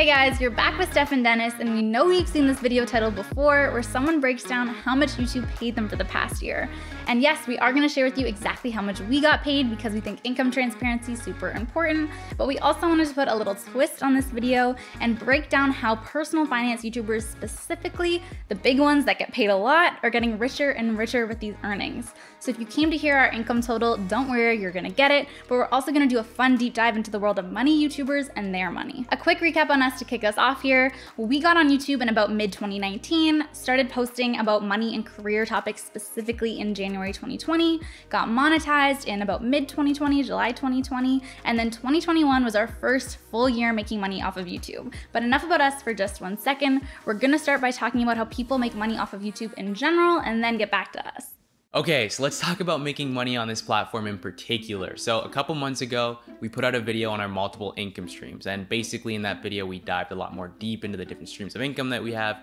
Hey guys, you're back with Steph and Dennis, and we know you've seen this video title before where someone breaks down how much YouTube paid them for the past year. And yes, we are gonna share with you exactly how much we got paid because we think income transparency is super important, but we also wanted to put a little twist on this video and break down how personal finance YouTubers, specifically the big ones that get paid a lot, are getting richer and richer with these earnings. So if you came to hear our income total, don't worry, you're gonna get it, but we're also gonna do a fun deep dive into the world of money YouTubers and their money. A quick recap on us to kick us off here. We got on YouTube in about mid 2019, started posting about money and career topics specifically in January January 2020, got monetized in about mid 2020, July 2020, and then 2021 was our first full year making money off of YouTube. But enough about us for just one second. We're gonna start by talking about how people make money off of YouTube in general and then get back to us. Okay, so let's talk about making money on this platform in particular. So, a couple months ago, we put out a video on our multiple income streams, and basically in that video, we dived a lot more deep into the different streams of income that we have.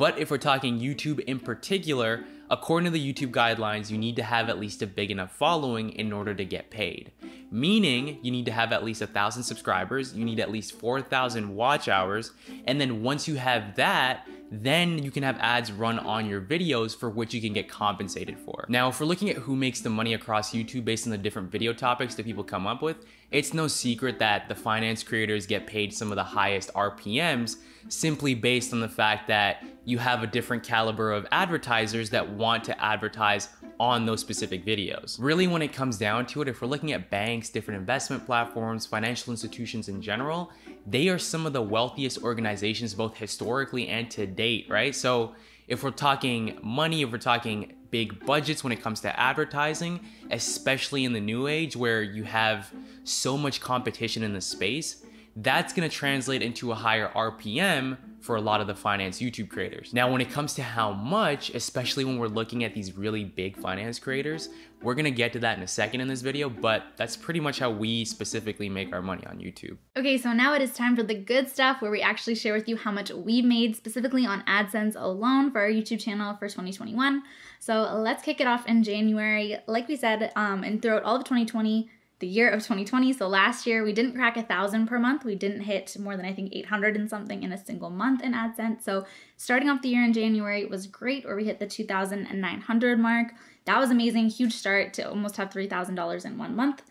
But if we're talking YouTube in particular, according to the YouTube guidelines, you need to have at least a big enough following in order to get paid. Meaning, you need to have at least a thousand subscribers, you need at least 4,000 watch hours, and then once you have that, then you can have ads run on your videos for which you can get compensated for. Now, if we're looking at who makes the money across YouTube based on the different video topics that people come up with, it's no secret that the finance creators get paid some of the highest RPMs simply based on the fact that you have a different caliber of advertisers that want to advertise on those specific videos. Really, when it comes down to it, if we're looking at banks, different investment platforms, financial institutions in general, they are some of the wealthiest organizations both historically and to date, right? So if we're talking money, if we're talking big budgets when it comes to advertising, especially in the new age where you have so much competition in the space, that's gonna translate into a higher RPM for a lot of the finance YouTube creators. Now, when it comes to how much, especially when we're looking at these really big finance creators, we're gonna get to that in a second in this video, but that's pretty much how we specifically make our money on YouTube. Okay, so now it is time for the good stuff where we actually share with you how much we made specifically on AdSense alone for our YouTube channel for 2021. So let's kick it off in January. Like we said, um, and throughout all of 2020, the year of 2020. So last year we didn't crack a thousand per month. We didn't hit more than I think 800 and something in a single month in AdSense. So starting off the year in January was great, where we hit the 2,900 mark. That was amazing, huge start to almost have $3,000 in one month.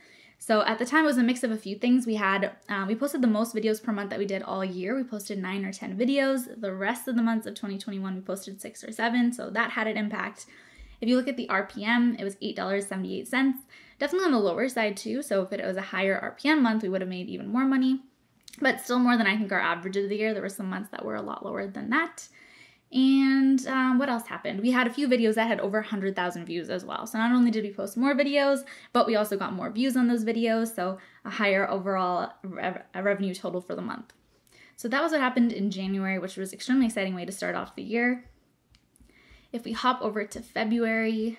So at the time, it was a mix of a few things. We had, um, we posted the most videos per month that we did all year. We posted nine or 10 videos. The rest of the months of 2021, we posted six or seven. So that had an impact. If you look at the RPM, it was $8.78. Definitely on the lower side too. So if it was a higher RPM month, we would have made even more money, but still more than I think our average of the year. There were some months that were a lot lower than that. And um, what else happened? We had a few videos that had over 100,000 views as well. So not only did we post more videos, but we also got more views on those videos. So a higher overall rev revenue total for the month. So that was what happened in January, which was an extremely exciting way to start off the year. If we hop over to February,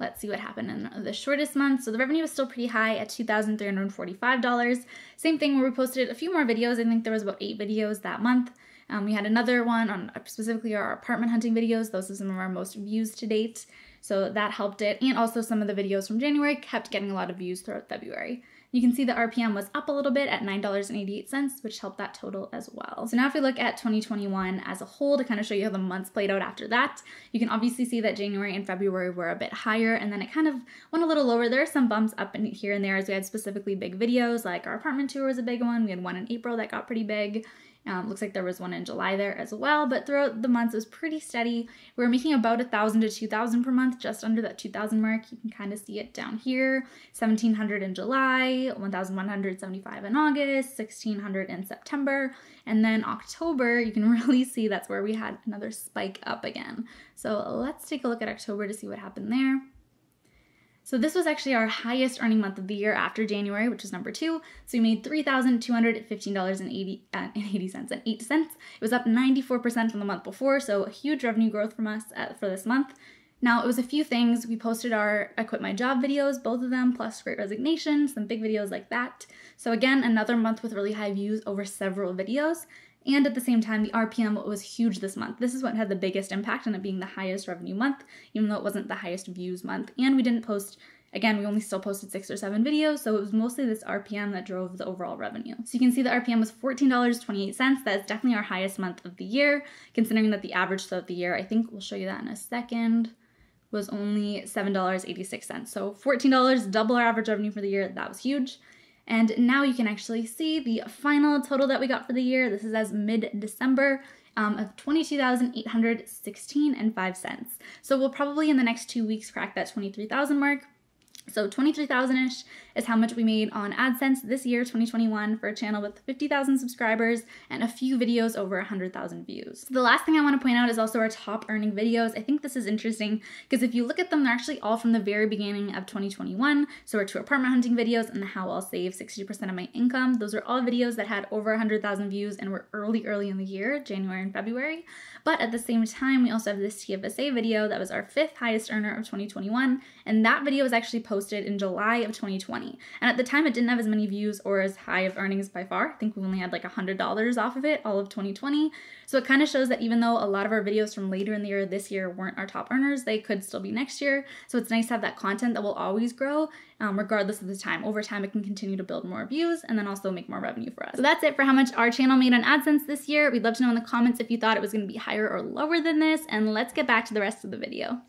let's see what happened in the shortest month. So the revenue was still pretty high at $2,345. Same thing where we posted a few more videos. I think there was about eight videos that month. Um, we had another one on specifically our apartment hunting videos. Those are some of our most views to date. So that helped it. And also some of the videos from January kept getting a lot of views throughout February. You can see the RPM was up a little bit at $9.88, which helped that total as well. So now if we look at 2021 as a whole to kind of show you how the months played out after that, you can obviously see that January and February were a bit higher and then it kind of went a little lower. There are some bumps up in here and there as we had specifically big videos, like our apartment tour was a big one. We had one in April that got pretty big. Um, looks like there was one in July there as well, but throughout the months it was pretty steady. We were making about a thousand to two thousand per month, just under that two thousand mark. You can kind of see it down here: seventeen hundred in July, one thousand one hundred seventy-five in August, sixteen hundred in September, and then October. You can really see that's where we had another spike up again. So let's take a look at October to see what happened there. So this was actually our highest earning month of the year after January, which was number two. So we made $3,215.80 and 80 cents and 8 cents. It was up 94% from the month before, so a huge revenue growth from us at, uh, for this month. Now, it was a few things. We posted our I Quit My Job videos, both of them, plus Great Resignation, some big videos like that. So again, another month with really high views over several videos. And at the same time, the RPM was huge this month. This is what had the biggest impact on it being the highest revenue month, even though it wasn't the highest views month. And we didn't post Again, we only still posted six or seven videos, so it was mostly this RPM that drove the overall revenue. So you can see the RPM was $14.28. That is definitely our highest month of the year, considering that the average throughout the year, I think we'll show you that in a second, was only $7.86. So $14, double our average revenue for the year. That was huge. And now you can actually see the final total that we got for the year. This is as mid-December um, of 22,816 and 5 cents. So we'll probably in the next two weeks crack that 23,000 mark. So 23,000-ish is how much we made on AdSense this year, 2021, for a channel with 50,000 subscribers and a few videos over 100,000 views. the last thing I want to point out is also our top earning videos. I think this is interesting because if you look at them, they're actually all from the very beginning of 2021. So our two apartment hunting videos and the how I'll save 60% of my income. Those are all videos that had over 100,000 views and were early, early in the year, January and February. But at the same time, we also have this TFSA video that was our fifth highest earner of 2021. And that video was actually posted in July of 2020. And at the time, it didn't have as many views or as high of earnings by far. I think we only had like $100 off of it all of 2020. So it kind of shows that even though a lot of our videos from later in the year this year weren't our top earners, they could still be next year. So it's nice to have that content that will always grow um, regardless of the time. Over time, it can continue to build more views and then also make more revenue for us. So that's it for how much our channel made on AdSense this year. We'd love to know in the comments if you thought it was going to be higher or lower than this. And let's get back to the rest of the video.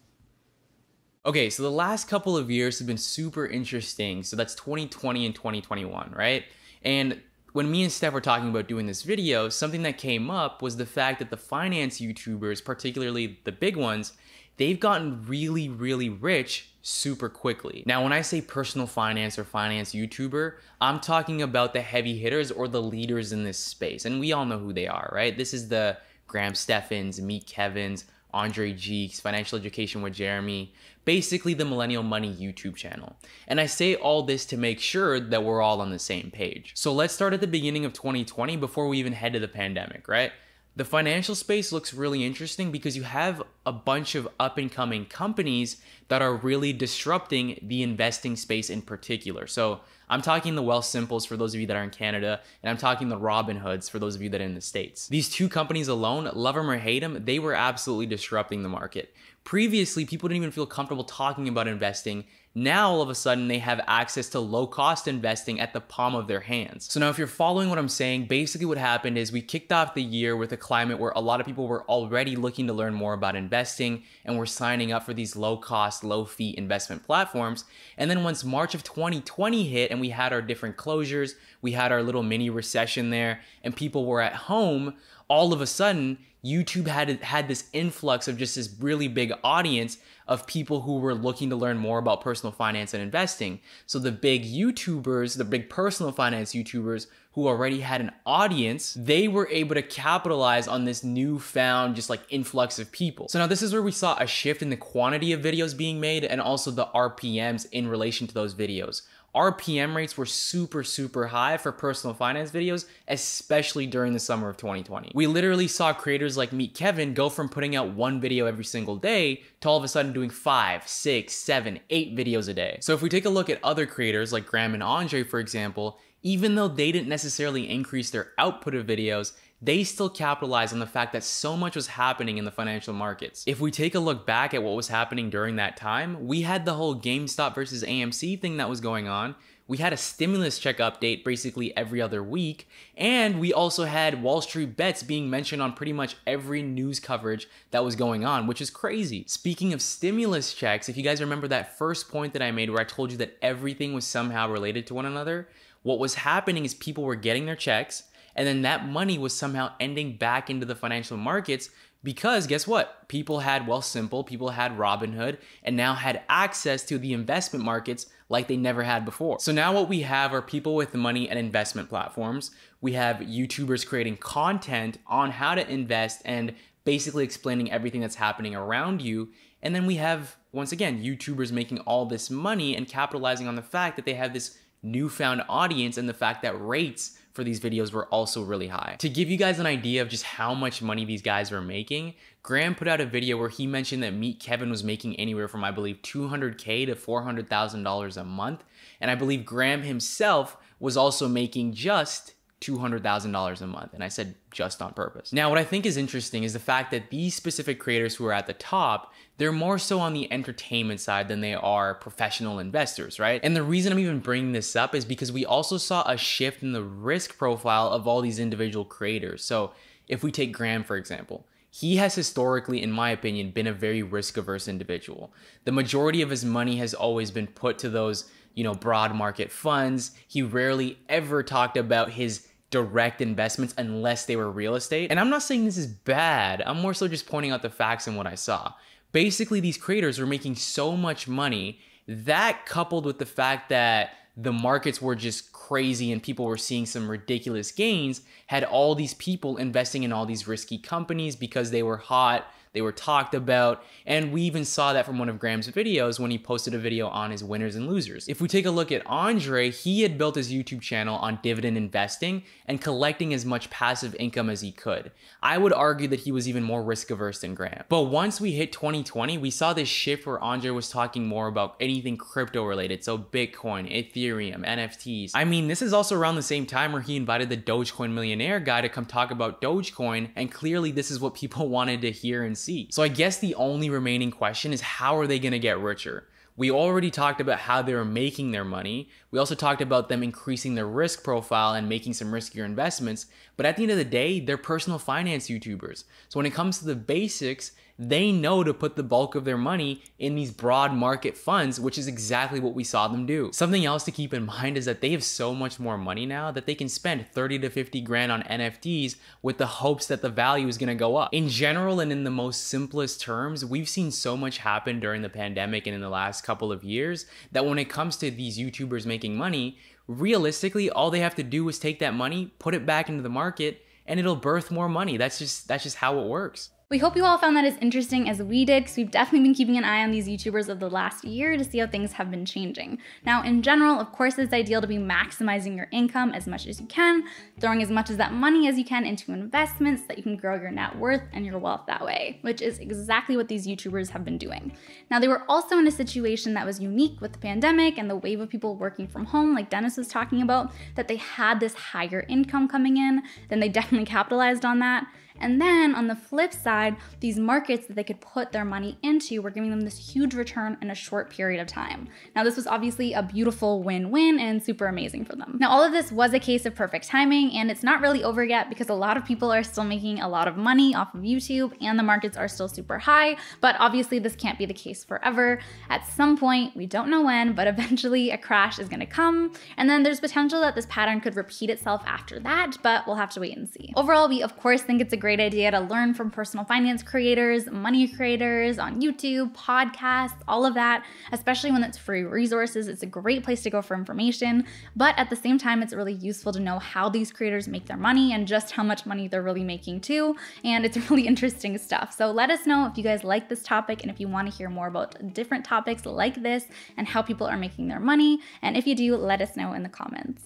Okay, so the last couple of years have been super interesting. So that's 2020 and 2021, right? And when me and Steph were talking about doing this video, something that came up was the fact that the finance YouTubers, particularly the big ones, they've gotten really, really rich super quickly. Now, when I say personal finance or finance YouTuber, I'm talking about the heavy hitters or the leaders in this space. And we all know who they are, right? This is the Graham Stephans, Meet Kevins, Andrei Jikhs, Financial Education with Jeremy, basically the Millennial Money YouTube channel. And I say all this to make sure that we're all on the same page. So let's start at the beginning of 2020 before we even head to the pandemic, right? The financial space looks really interesting because you have a bunch of up and coming companies that are really disrupting the investing space in particular. So I'm talking the Wealthsimples for those of you that are in Canada, and I'm talking the Robinhoods for those of you that are in the States. These two companies alone, love them or hate them, they were absolutely disrupting the market. Previously, people didn't even feel comfortable talking about investing now, all of a sudden, they have access to low cost investing at the palm of their hands. So, now if you're following what I'm saying, basically what happened is we kicked off the year with a climate where a lot of people were already looking to learn more about investing and were signing up for these low cost, low fee investment platforms. And then once March of 2020 hit and we had our different closures, we had our little mini recession there, and people were at home, all of a sudden, YouTube had had this influx of just this really big audience of people who were looking to learn more about personal finance and investing. So the big YouTubers, the big personal finance YouTubers who already had an audience, they were able to capitalize on this newfound just like influx of people. So now this is where we saw a shift in the quantity of videos being made and also the RPMs in relation to those videos. RPM rates were super, super high for personal finance videos, especially during the summer of 2020. We literally saw creators like Meet Kevin go from putting out one video every single day to all of a sudden doing five, six, seven, eight videos a day. So if we take a look at other creators like Graham and Andrei, for example, even though they didn't necessarily increase their output of videos, they still capitalized on the fact that so much was happening in the financial markets. If we take a look back at what was happening during that time, we had the whole GameStop versus AMC thing that was going on. We had a stimulus check update basically every other week, and we also had Wall Street bets being mentioned on pretty much every news coverage that was going on, which is crazy. Speaking of stimulus checks, if you guys remember that first point that I made where I told you that everything was somehow related to one another, what was happening is people were getting their checks, and then that money was somehow ending back into the financial markets because guess what? People had Wealthsimple, people had Robinhood, and now had access to the investment markets like they never had before. So now what we have are people with money and investment platforms. We have YouTubers creating content on how to invest and basically explaining everything that's happening around you. And then we have, once again, YouTubers making all this money and capitalizing on the fact that they have this newfound audience and the fact that rates for these videos were also really high. To give you guys an idea of just how much money these guys were making, Graham put out a video where he mentioned that Meet Kevin was making anywhere from, I believe, 200K to $400,000 a month. And I believe Graham himself was also making just $200,000 a month. And I said just on purpose. Now, what I think is interesting is the fact that these specific creators who are at the top, they're more so on the entertainment side than they are professional investors, right? And the reason I'm even bringing this up is because we also saw a shift in the risk profile of all these individual creators. So if we take Graham, for example, he has historically, in my opinion, been a very risk averse individual. The majority of his money has always been put to those, you know, broad market funds. He rarely ever talked about his direct investments unless they were real estate. And I'm not saying this is bad, I'm more so just pointing out the facts and what I saw. Basically, these creators were making so much money that coupled with the fact that the markets were just crazy and people were seeing some ridiculous gains had all these people investing in all these risky companies because they were hot they were talked about, and we even saw that from one of Graham's videos when he posted a video on his winners and losers. If we take a look at Andrei, he had built his YouTube channel on dividend investing and collecting as much passive income as he could. I would argue that he was even more risk averse than Graham. But once we hit 2020, we saw this shift where Andrei was talking more about anything crypto related, so Bitcoin, Ethereum, NFTs. I mean, this is also around the same time where he invited the Dogecoin millionaire guy to come talk about Dogecoin, and clearly this is what people wanted to hear and see. So I guess the only remaining question is how are they going to get richer? We already talked about how they were making their money. We also talked about them increasing their risk profile and making some riskier investments. But at the end of the day, they're personal finance YouTubers. So when it comes to the basics, they know to put the bulk of their money in these broad market funds, which is exactly what we saw them do. Something else to keep in mind is that they have so much more money now that they can spend 30 to 50 grand on NFTs with the hopes that the value is gonna go up. In general and in the most simplest terms, we've seen so much happen during the pandemic and in the last couple of years that when it comes to these YouTubers making money, realistically, all they have to do is take that money, put it back into the market, and it'll birth more money. That's just that's just how it works. We hope you all found that as interesting as we did because we've definitely been keeping an eye on these YouTubers of the last year to see how things have been changing. Now, in general, of course, it's ideal to be maximizing your income as much as you can, throwing as much of that money as you can into investments so that you can grow your net worth and your wealth that way, which is exactly what these YouTubers have been doing. Now, they were also in a situation that was unique with the pandemic and the wave of people working from home, like Dennis was talking about, that they had this higher income coming in, then they definitely capitalized on that. And then on the flip side, these markets that they could put their money into were giving them this huge return in a short period of time. Now, this was obviously a beautiful win win and super amazing for them. Now, all of this was a case of perfect timing, and it's not really over yet because a lot of people are still making a lot of money off of YouTube and the markets are still super high. But obviously, this can't be the case forever. At some point, we don't know when, but eventually a crash is gonna come. And then there's potential that this pattern could repeat itself after that, but we'll have to wait and see. Overall, we of course think it's a great idea to learn from personal finance creators, money creators on YouTube, podcasts, all of that, especially when it's free resources. It's a great place to go for information. But at the same time, it's really useful to know how these creators make their money and just how much money they're really making too. And it's really interesting stuff. So let us know if you guys like this topic and if you want to hear more about different topics like this and how people are making their money. And if you do, let us know in the comments.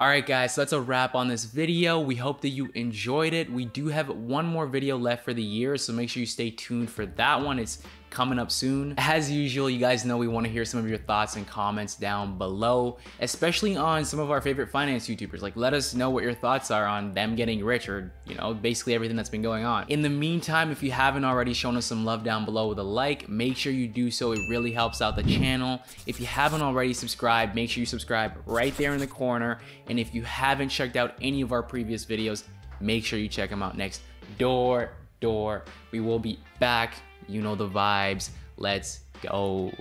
Alright guys, so that's a wrap on this video. We hope that you enjoyed it. We do have one more video left for the year, so make sure you stay tuned for that one. It's coming up soon. As usual, you guys know we want to hear some of your thoughts and comments down below, especially on some of our favorite finance YouTubers. Like, let us know what your thoughts are on them getting rich or, you know, basically everything that's been going on. In the meantime, if you haven't already shown us some love down below with a like, make sure you do so. It really helps out the channel. If you haven't already subscribed, make sure you subscribe right there in the corner. And if you haven't checked out any of our previous videos, make sure you check them out next door door. We will be back you know the vibes. Let's go.